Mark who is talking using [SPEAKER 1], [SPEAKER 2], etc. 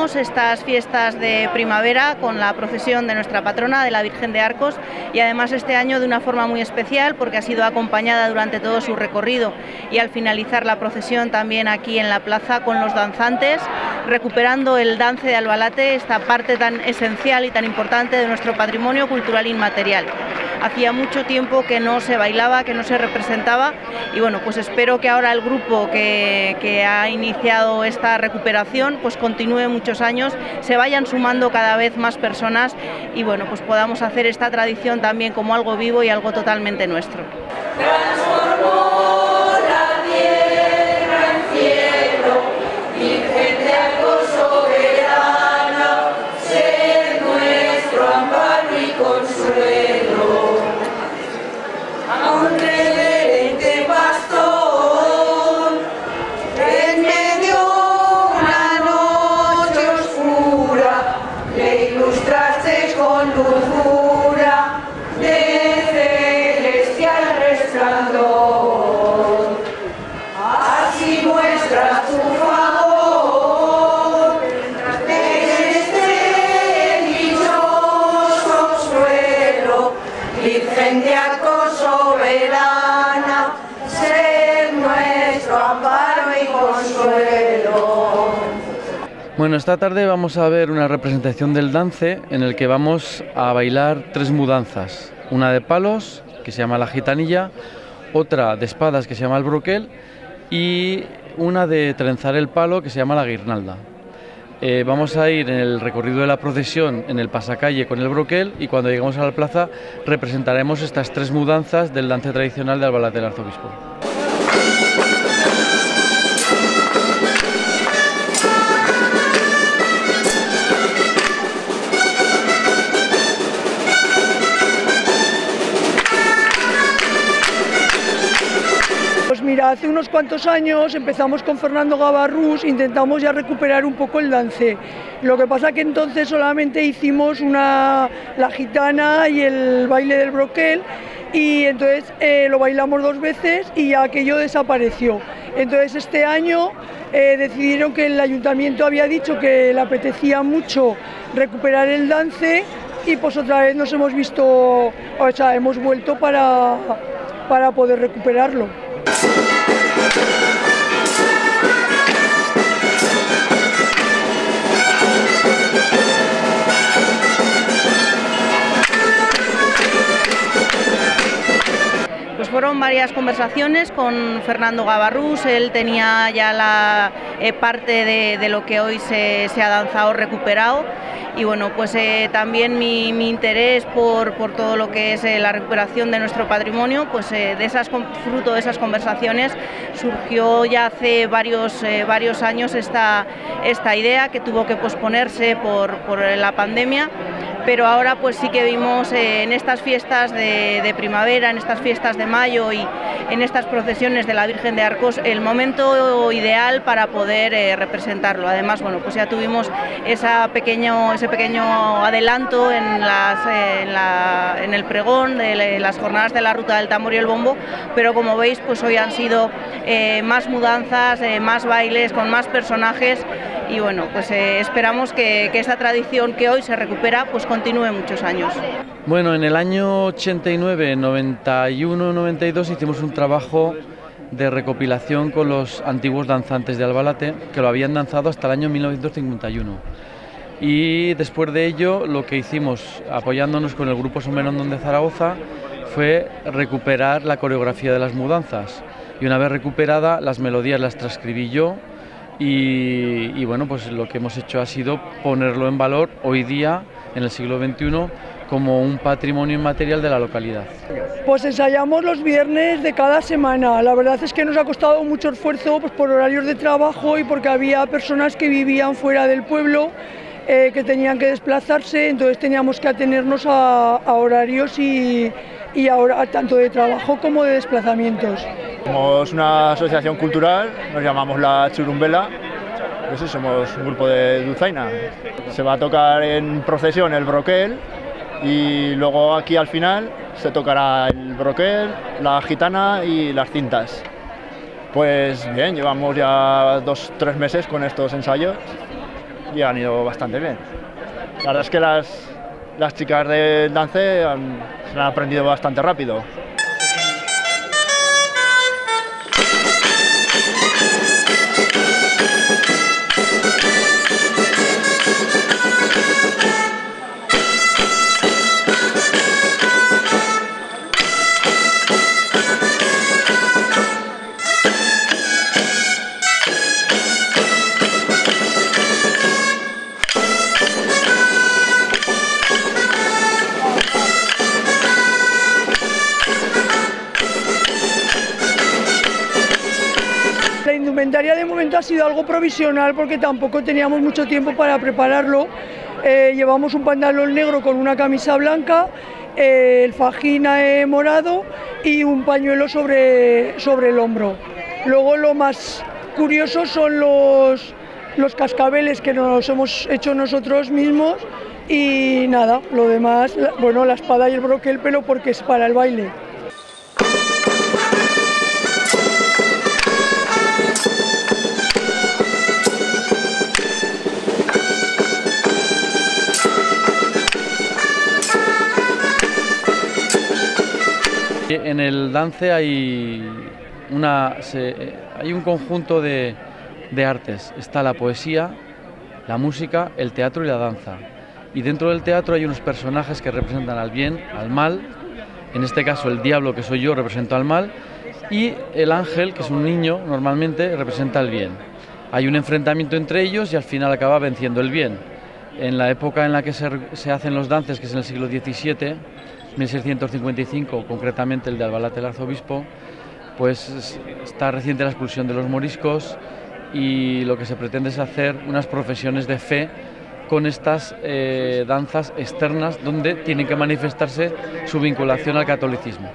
[SPEAKER 1] estas fiestas de primavera con la procesión de nuestra patrona, de la Virgen de Arcos, y además este año de una forma muy especial porque ha sido acompañada durante todo su recorrido y al finalizar la procesión también aquí en la plaza con los danzantes, recuperando el dance de Albalate, esta parte tan esencial y tan importante de nuestro patrimonio cultural inmaterial hacía mucho tiempo que no se bailaba, que no se representaba y bueno, pues espero que ahora el grupo que, ha iniciado esta recuperación pues continúe muchos años, se vayan sumando cada vez más personas y bueno, pues podamos hacer esta tradición también como algo vivo y algo totalmente nuestro.
[SPEAKER 2] Bueno, esta tarde vamos a ver una representación del dance en el que vamos a bailar tres mudanzas. Una de palos, que se llama la gitanilla, otra de espadas, que se llama el broquel, y una de trenzar el palo, que se llama la guirnalda. Eh, vamos a ir en el recorrido de la procesión en el pasacalle con el broquel y cuando lleguemos a la plaza representaremos estas tres mudanzas del dance tradicional de Albalate del Arzobispo.
[SPEAKER 3] Mira, hace unos cuantos años empezamos con Fernando Gavarrús, intentamos ya recuperar un poco el dance. Lo que pasa que entonces solamente hicimos una, la gitana y el baile del broquel y entonces eh, lo bailamos dos veces y aquello desapareció. Entonces este año eh, decidieron que el ayuntamiento había dicho que le apetecía mucho recuperar el dance y pues otra vez nos hemos visto, o sea, hemos vuelto para, para poder recuperarlo.
[SPEAKER 1] Pues fueron varias conversaciones con Fernando Gavarrús, él tenía ya la eh, parte de, de, lo que hoy se, se ha danzado recuperado. Y bueno, pues eh, también mi, interés por, por, todo lo que es eh, la recuperación de nuestro patrimonio, pues de esas, fruto de esas conversaciones surgió ya hace varios, varios años esta, esta idea que tuvo que posponerse por, por la pandemia. Pero ahora pues sí que vimos en estas fiestas de, de, primavera, en estas fiestas de mayo y en estas procesiones de la Virgen de Arcos el momento ideal para poder eh, representarlo. Además, bueno, pues ya tuvimos ese pequeño adelanto en, eh, el pregón de las jornadas de la Ruta del Tambor y el Bombo, pero como veis, pues hoy han sido eh, más mudanzas, más bailes, con más personajes y bueno, pues esperamos que, que, esta tradición que hoy se recupera pues continúe muchos años.
[SPEAKER 2] Bueno, en el año 89, 91, 92 hicimos un trabajo de recopilación con los antiguos danzantes de Albalate que lo habían danzado hasta el año 1951. Y después de ello lo que hicimos, apoyándonos con el grupo Somerondón de Zaragoza, fue recuperar la coreografía de las mudanzas. Y una vez recuperada, las melodías las transcribí yo y, y, bueno, pues lo que hemos hecho ha sido ponerlo en valor hoy día, en el siglo XXI, como un patrimonio inmaterial de la localidad.
[SPEAKER 3] Pues ensayamos los viernes de cada semana. La verdad es que nos ha costado mucho esfuerzo pues, por horarios de trabajo y porque había personas que vivían fuera del pueblo eh, que tenían que desplazarse, entonces teníamos que atenernos a, a horarios y, y ahora tanto de trabajo como de desplazamientos.
[SPEAKER 4] Somos una asociación cultural, nos llamamos la Churumbela, eso somos un grupo de dulzaina. Se va a tocar en procesión el broquel y luego aquí al final se tocará el broquel, la gitana y las cintas. Pues bien, llevamos ya dos, tres meses con estos ensayos y han ido bastante bien. La verdad es que las, las chicas del dance se han aprendido bastante rápido.
[SPEAKER 3] Indumentaria de momento ha sido algo provisional porque tampoco teníamos mucho tiempo para prepararlo. Eh, llevamos un pantalón negro con una camisa blanca, eh, el fajín eh, morado y un pañuelo sobre, sobre el hombro. Luego lo más curioso son los, los cascabeles que nos hemos hecho nosotros mismos y nada, lo demás, bueno, la espada y el broquel, pero porque es para el baile.
[SPEAKER 2] En el dance hay, una, hay un conjunto de, de artes. Está la poesía, la música, el teatro y la danza. Y dentro del teatro hay unos personajes que representan al bien, al mal. En este caso el diablo, que soy yo, represento al mal. Y el ángel, que es un niño, normalmente representa al bien. Hay un enfrentamiento entre ellos y al final acaba venciendo el bien. En la época en la que se, hacen los dances, que es en el siglo XVII, 1655, concretamente el de Albalate el arzobispo, pues es- está reciente la expulsión de los moriscos y lo que se pretende es hacer unas profesiones de fe con estas eh, danzas externas donde tienen que manifestarse su vinculación al catolicismo.